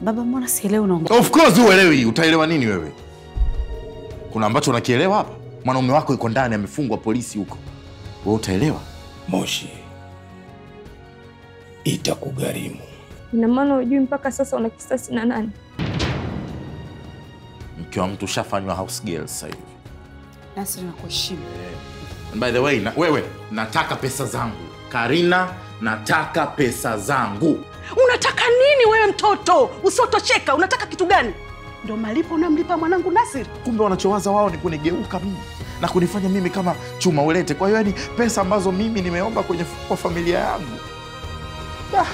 Baba, mbona sielewi unaongea? Of course uelewi. Utaelewa nini wewe? Kuna ambacho unakielewa hapa? Mwanaume wako yuko ndani amefungwa polisi huko, wewe utaelewa? Moshi, itakugharimu. Ina maana hujui mpaka sasa una kisasi na nani? Mke wa mtu ushafanywa house girl sasa hivi. Nasri, nakuheshimu. And by the way, na, wewe nataka pesa zangu Karina, nataka pesa zangu. Unataka nini wewe mtoto usiotosheka? Unataka kitu gani? Ndo malipo unamlipa mwanangu Nasir? Kumbe wanachowaza wao ni kunigeuka mimi na kunifanya mimi kama chuma ulete. Kwa hiyo yani pesa ambazo mimi nimeomba kwenye kwa familia yangu ah.